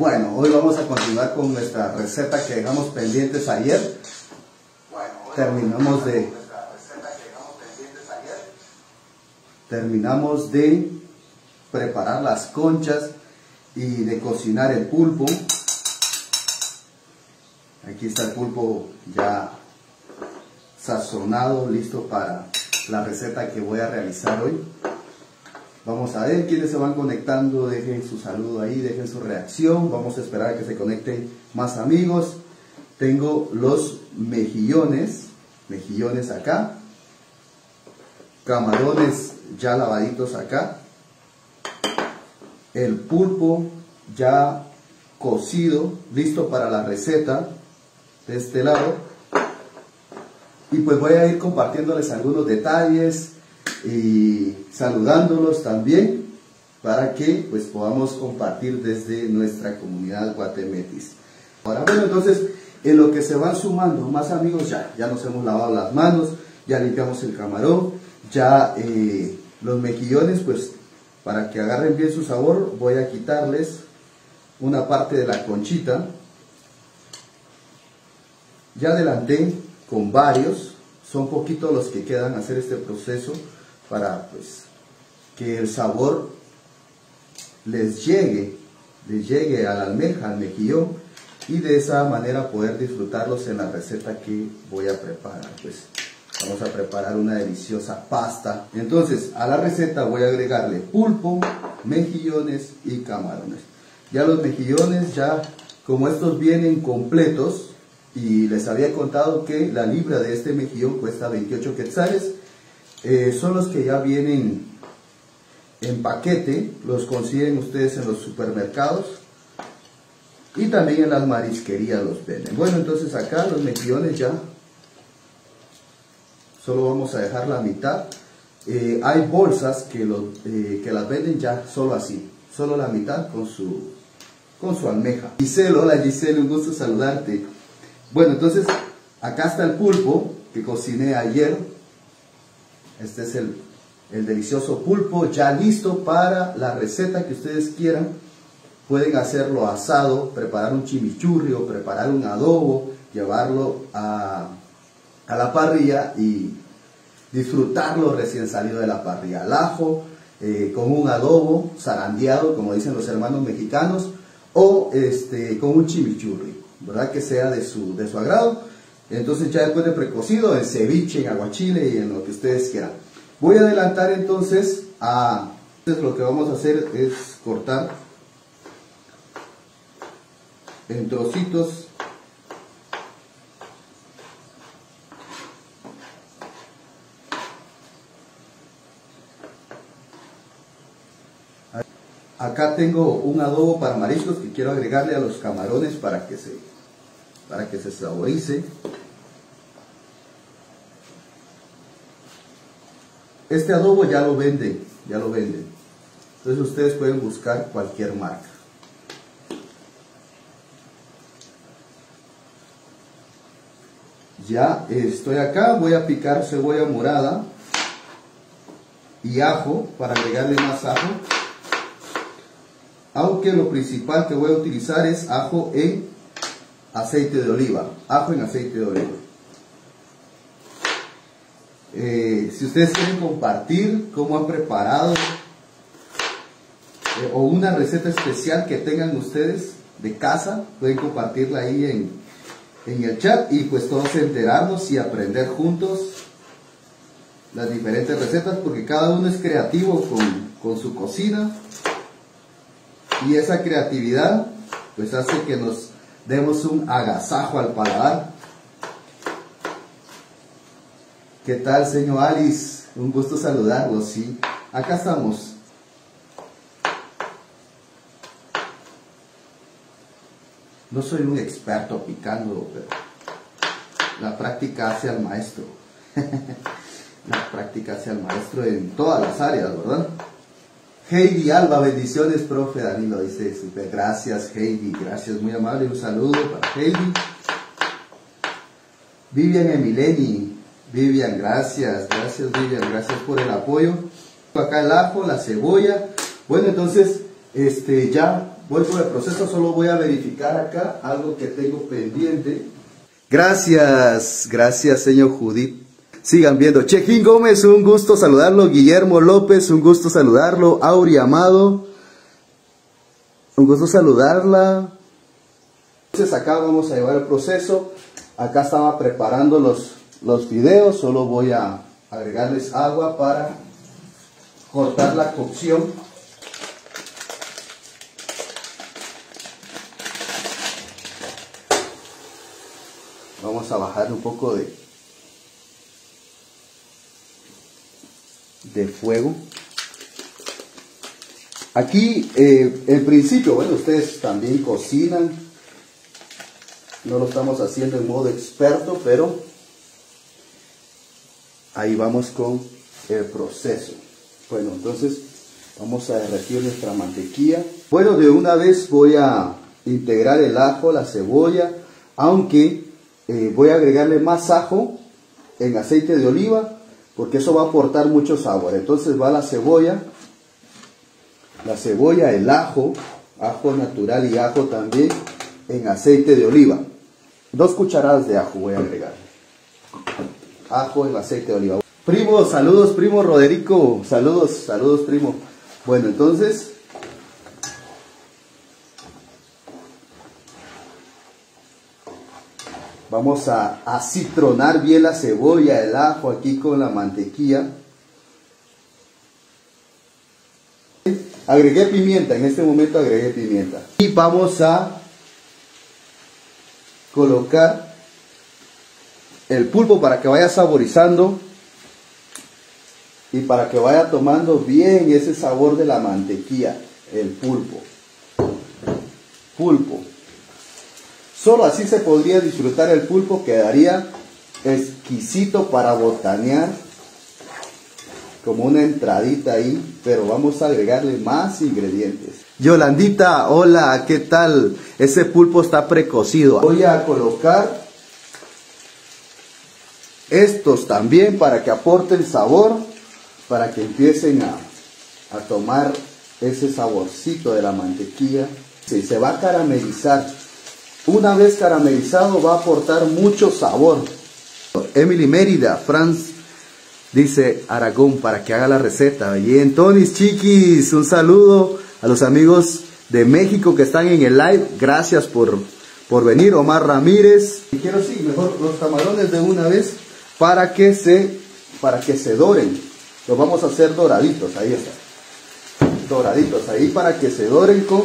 Bueno, hoy vamos a continuar con nuestra receta que dejamos pendientes ayer. Terminamos de terminamos de preparar las conchas y de cocinar el pulpo. Aquí está el pulpo ya sazonado, listo para la receta que voy a realizar hoy. Vamos a ver quiénes se van conectando, dejen su saludo ahí, dejen su reacción. Vamos a esperar a que se conecten más amigos. Tengo los mejillones, mejillones acá. Camarones ya lavaditos acá. El pulpo ya cocido, listo para la receta de este lado. Y pues voy a ir compartiéndoles algunos detalles, y saludándolos también para que pues podamos compartir desde nuestra comunidad Guatemetis. Ahora bueno, entonces en lo que se van sumando más amigos ya, ya nos hemos lavado las manos, ya limpiamos el camarón, ya eh, los mejillones pues para que agarren bien su sabor voy a quitarles una parte de la conchita. Ya adelanté con varios, son poquitos los que quedan hacer este proceso para pues que el sabor les llegue, les llegue a la almeja, al mejillón y de esa manera poder disfrutarlos en la receta que voy a preparar. Pues vamos a preparar una deliciosa pasta. Entonces a la receta voy a agregarle pulpo, mejillones y camarones. Ya los mejillones, ya como estos vienen completos y les había contado que la libra de este mejillón cuesta 28 quetzales, eh, son los que ya vienen en paquete, los consiguen ustedes en los supermercados y también en las marisquerías los venden. Bueno, entonces acá los mejillones ya solo vamos a dejar la mitad. Eh, hay bolsas que, eh, que las venden ya solo así, solo la mitad con su, con su almeja. Giselle, hola Giselle, un gusto saludarte. Bueno, entonces acá está el pulpo que cociné ayer este es el, delicioso pulpo ya listo para la receta que ustedes quieran. Pueden hacerlo asado, preparar un chimichurri o preparar un adobo, llevarlo a, la parrilla y disfrutarlo recién salido de la parrilla. Al ajo, eh, con un adobo zarandeado, como dicen los hermanos mexicanos, o este, con un chimichurri, ¿verdad? Que sea de su, de su agrado entonces ya después de precocido, en ceviche, en aguachile y en lo que ustedes quieran. Voy a adelantar entonces a... Entonces lo que vamos a hacer es cortar en trocitos Acá tengo un adobo para mariscos que quiero agregarle a los camarones para que se, para que se saborice. Este adobo ya lo venden, ya lo venden. Entonces ustedes pueden buscar cualquier marca. Ya estoy acá, voy a picar cebolla morada y ajo para agregarle más ajo. Aunque lo principal que voy a utilizar es ajo en aceite de oliva. Ajo en aceite de oliva. Eh, si ustedes quieren compartir cómo han preparado eh, o una receta especial que tengan ustedes de casa, pueden compartirla ahí en, en el chat y pues todos enterarnos y aprender juntos las diferentes recetas porque cada uno es creativo con, con su cocina y esa creatividad pues hace que nos demos un agasajo al paladar ¿Qué tal, señor Alice? Un gusto saludarlo, sí. Acá estamos. No soy un experto picando, pero la práctica hace al maestro. la práctica hace al maestro en todas las áreas, ¿verdad? Heidi Alba, bendiciones, profe Danilo, dice super, gracias Heidi, gracias, muy amable, un saludo para Heidi. Vivian Emileni, Vivian, gracias, gracias Vivian, gracias por el apoyo. Acá el ajo, la cebolla. Bueno, entonces, este, ya voy por el proceso, solo voy a verificar acá algo que tengo pendiente. Gracias, gracias señor Judith. Sigan viendo. Chequín Gómez, un gusto saludarlo. Guillermo López, un gusto saludarlo. Auri Amado, un gusto saludarla. Entonces acá vamos a llevar el proceso. Acá estaba preparando los, los fideos, solo voy a agregarles agua para cortar la cocción. Vamos a bajar un poco de, de fuego. Aquí, eh, en principio, bueno, ustedes también cocinan. No lo estamos haciendo en modo experto, pero ahí vamos con el proceso. Bueno, entonces vamos a derretir nuestra mantequilla. Bueno, de una vez voy a integrar el ajo, la cebolla, aunque eh, voy a agregarle más ajo en aceite de oliva, porque eso va a aportar mucho sabor. Entonces va la cebolla, la cebolla, el ajo, ajo natural y ajo también en aceite de oliva. Dos cucharadas de ajo voy a agregar. Ajo en aceite de oliva. Primo, saludos, primo Roderico. Saludos, saludos, primo. Bueno, entonces. Vamos a, a citronar bien la cebolla, el ajo aquí con la mantequilla. Agregué pimienta, en este momento agregué pimienta. Y vamos a colocar el pulpo para que vaya saborizando y para que vaya tomando bien ese sabor de la mantequilla, el pulpo. Pulpo. Solo así se podría disfrutar el pulpo, quedaría exquisito para botanear, como una entradita ahí, pero vamos a agregarle más ingredientes. Yolandita, hola, ¿qué tal? Ese pulpo está precocido. Voy a colocar estos también para que aporten sabor para que empiecen a, tomar ese saborcito de la mantequilla. Sí, se va a caramelizar. Una vez caramelizado va a aportar mucho sabor. Emily Mérida, Franz, dice Aragón para que haga la receta. Bien, Tonis Chiquis, un saludo a los amigos de México que están en el live. Gracias por, por venir, Omar Ramírez. Y quiero sí, mejor los camarones de una vez para que se, para que se doren. Los vamos a hacer doraditos, ahí está. Doraditos, ahí para que se doren con...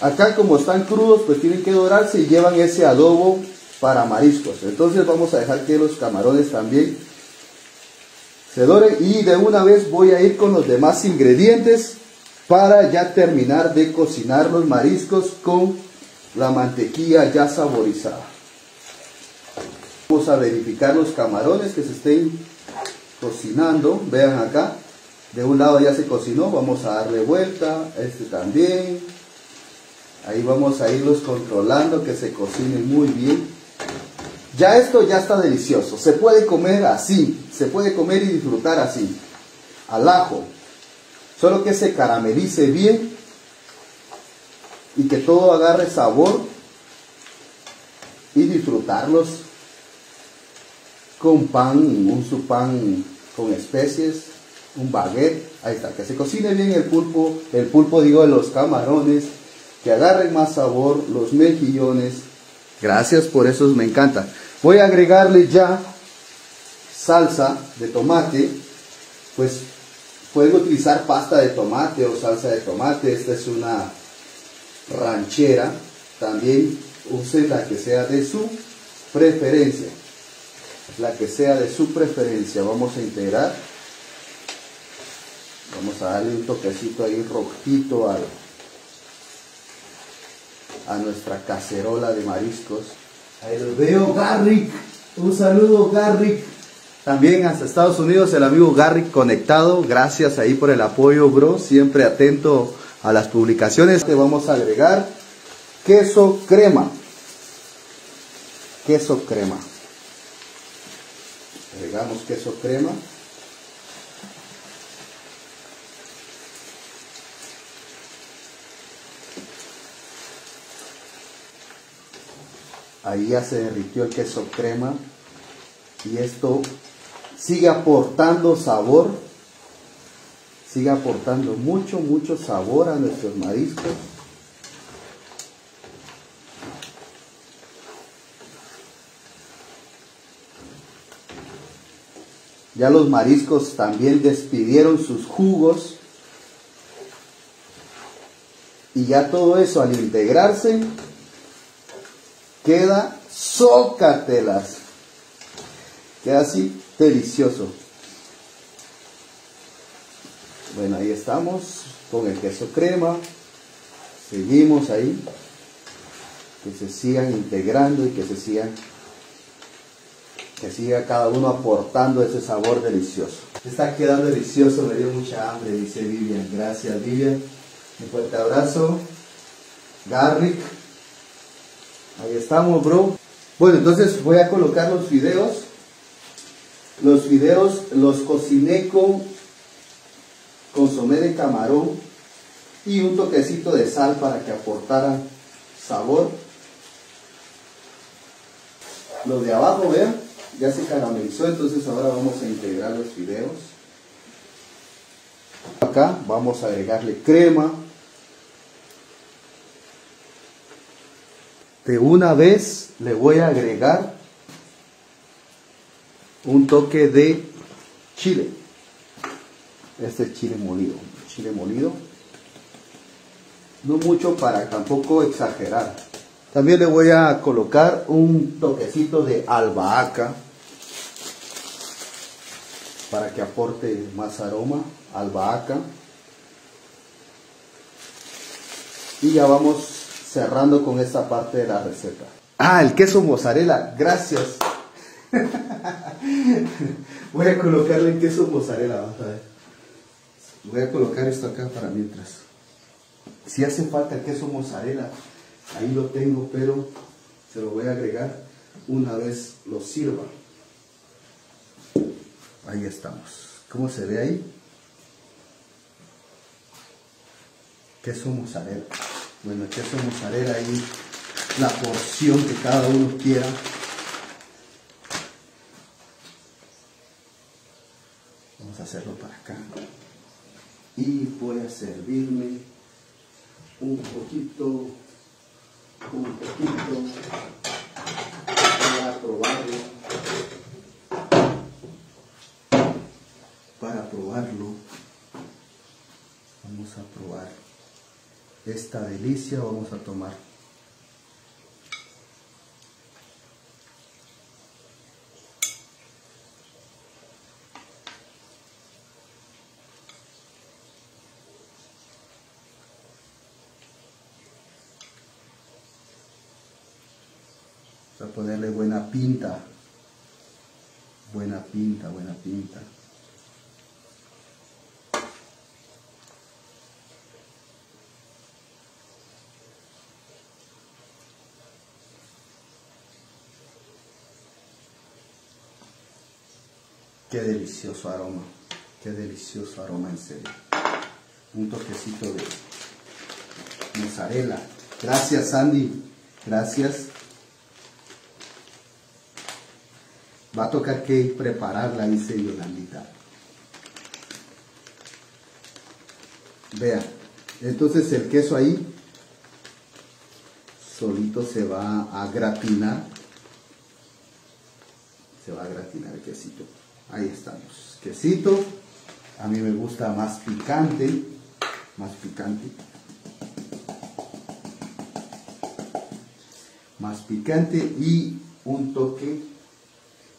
Acá como están crudos, pues tienen que dorarse y llevan ese adobo para mariscos. Entonces vamos a dejar que los camarones también se doren. Y de una vez voy a ir con los demás ingredientes para ya terminar de cocinar los mariscos con la mantequilla ya saborizada. Vamos a verificar los camarones que se estén cocinando. Vean acá. De un lado ya se cocinó. Vamos a darle vuelta. Este también. Ahí vamos a irlos controlando que se cocinen muy bien. Ya esto ya está delicioso. Se puede comer así. Se puede comer y disfrutar así. Al ajo. Solo que se caramelice bien. Y que todo agarre sabor. Y disfrutarlos con pan, un su pan con especies, un baguette, ahí está, que se cocine bien el pulpo, el pulpo digo de los camarones, que agarren más sabor los mejillones. Gracias por eso, me encanta. Voy a agregarle ya salsa de tomate, pues pueden utilizar pasta de tomate o salsa de tomate, esta es una ranchera, también use la que sea de su preferencia la que sea de su preferencia. Vamos a integrar. Vamos a darle un toquecito ahí rojito a, a nuestra cacerola de mariscos. Ahí los veo, Garrick. Un saludo, Garrick. También hasta Estados Unidos el amigo Garrick conectado. Gracias ahí por el apoyo, bro. Siempre atento a las publicaciones. que vamos a agregar queso crema. Queso crema agregamos queso crema. Ahí ya se derritió el queso crema y esto sigue aportando sabor sigue aportando mucho mucho sabor a nuestros mariscos. Ya los mariscos también despidieron sus jugos. Y ya todo eso al integrarse queda zócatelas. Queda así delicioso. Bueno, ahí estamos con el queso crema. Seguimos ahí. Que se sigan integrando y que se sigan que siga cada uno aportando ese sabor delicioso. Está quedando delicioso, me dio mucha hambre, dice Vivian. Gracias, Vivian. Un fuerte abrazo. Garrick. Ahí estamos, bro. Bueno, entonces voy a colocar los videos. Los videos los cociné con consomé de camarón y un toquecito de sal para que aportara sabor. Los de abajo, vean, ya se caramelizó, entonces ahora vamos a integrar los fideos. Acá vamos a agregarle crema. De una vez le voy a agregar un toque de chile. Este es chile molido. Chile molido. No mucho para tampoco exagerar. También le voy a colocar un toquecito de albahaca para que aporte más aroma, albahaca. Y ya vamos cerrando con esta parte de la receta. Ah, el queso mozzarella, gracias. Voy a colocarle el queso mozzarella, vamos a ver. Voy a colocar esto acá para mientras. Si hace falta el queso mozzarella, ahí lo tengo, pero se lo voy a agregar una vez lo sirva. Ahí estamos. ¿Cómo se ve ahí? Queso mozzarella. Bueno, queso mozzarella ahí, la porción que cada uno quiera. Vamos a hacerlo para acá. Y voy a servirme un poquito, un poquito, para probarlo. Para probarlo, vamos a probar esta delicia, vamos a tomar. Vamos a ponerle buena pinta. Buena pinta, buena pinta. Qué delicioso aroma, qué delicioso aroma en serio. Un toquecito de mozzarella. Gracias Sandy, gracias. Va a tocar que prepararla, dice Yolandita. Vea, entonces el queso ahí solito se va a gratinar. Se va a gratinar el quesito. Ahí estamos. Quesito. A mí me gusta más picante. Más picante. Más picante y un toque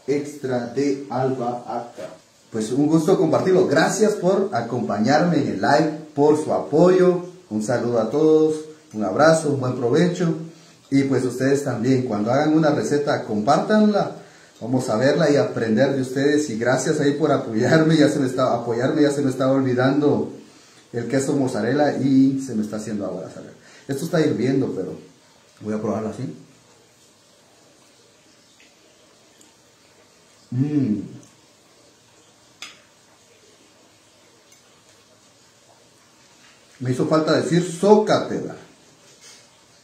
extra de albahaca. Pues un gusto compartirlo. Gracias por acompañarme en el live, por su apoyo. Un saludo a todos. Un abrazo, un buen provecho. Y pues ustedes también, cuando hagan una receta, compártanla Vamos a verla y aprender de ustedes y gracias ahí por apoyarme, ya se me estaba apoyarme, ya se me estaba olvidando el queso mozzarella y se me está haciendo la Esto está hirviendo, pero voy a probarlo así. Mmm. Me hizo falta decir zócatela.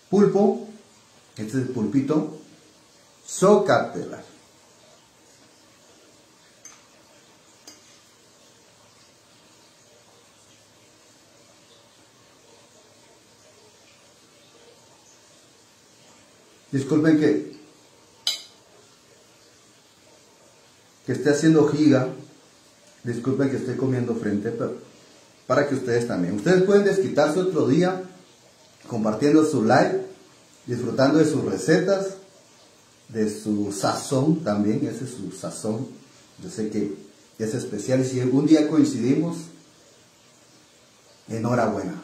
Pulpo, este es el pulpito, Socartelar. Disculpen que, que esté haciendo giga. Disculpen que esté comiendo frente, pero para que ustedes también. Ustedes pueden desquitarse otro día compartiendo su like, disfrutando de sus recetas, de su sazón también, ese es su sazón. Yo sé que es especial y si algún día coincidimos, enhorabuena.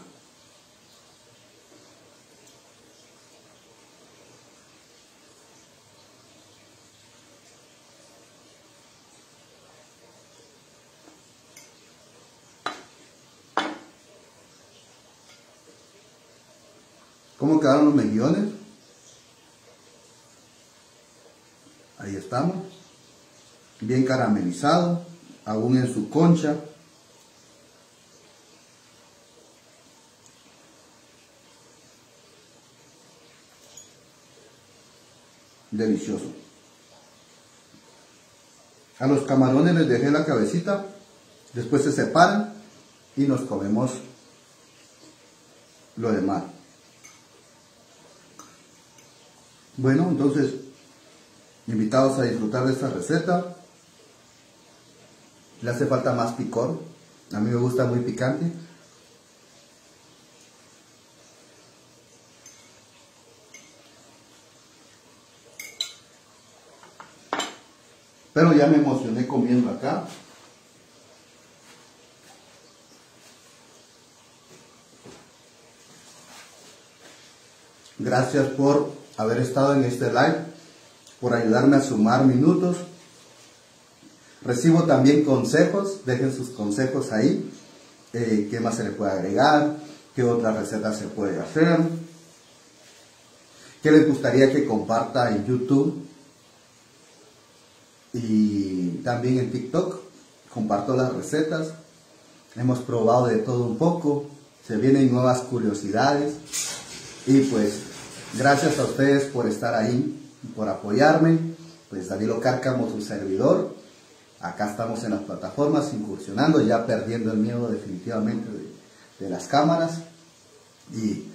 ¿Cómo quedaron los mejillones? Ahí estamos. Bien caramelizado, aún en su concha. Delicioso. A los camarones les dejé la cabecita, después se separan y nos comemos lo demás. Bueno, entonces, invitados a disfrutar de esta receta. Le hace falta más picor. A mí me gusta muy picante. Pero ya me emocioné comiendo acá. Gracias por haber estado en este live, por ayudarme a sumar minutos. Recibo también consejos, dejen sus consejos ahí, eh, qué más se le puede agregar, qué otras recetas se puede hacer, qué les gustaría que comparta en YouTube y también en TikTok. Comparto las recetas, hemos probado de todo un poco, se vienen nuevas curiosidades y pues Gracias a ustedes por estar ahí, por apoyarme. Pues Danilo Cárcamo, su servidor. Acá estamos en las plataformas incursionando, ya perdiendo el miedo definitivamente de, de las cámaras. Y